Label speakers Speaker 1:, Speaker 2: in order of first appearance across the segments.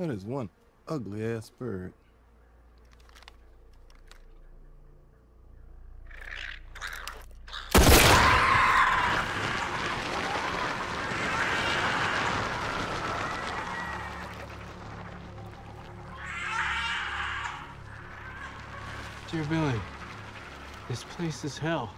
Speaker 1: That is one ugly ass bird.
Speaker 2: Dear Billy, this place is hell.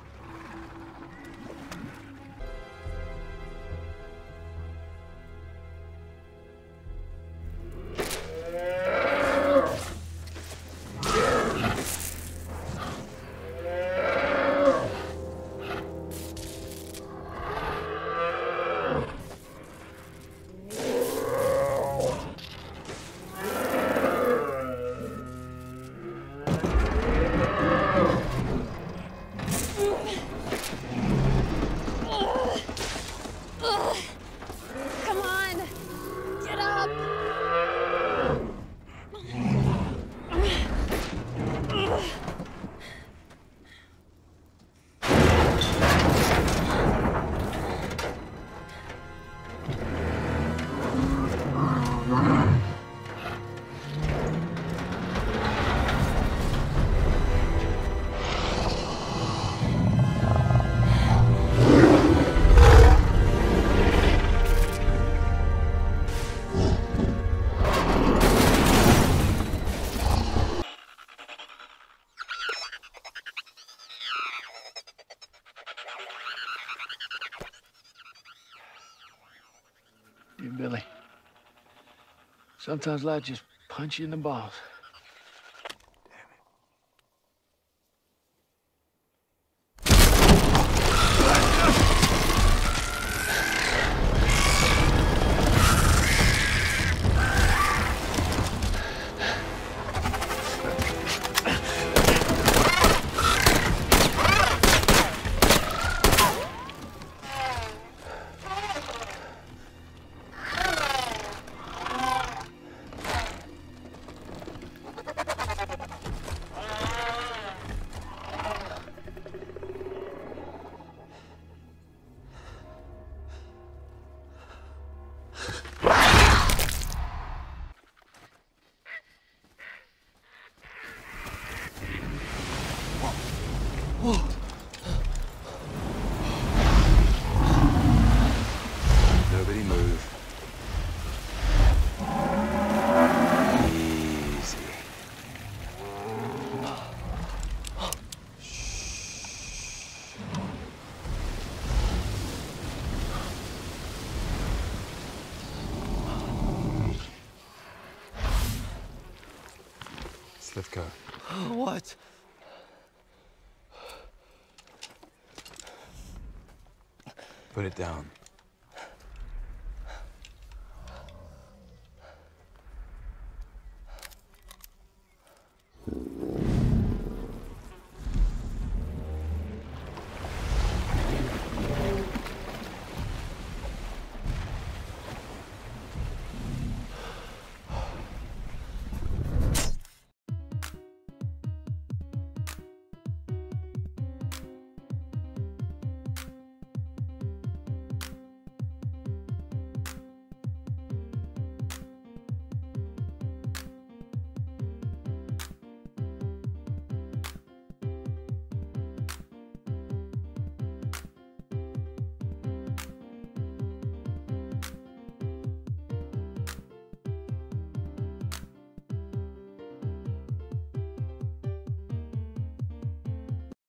Speaker 3: Dear Billy, sometimes life just punch you in the balls.
Speaker 4: Slivka,
Speaker 5: What?
Speaker 4: put it down.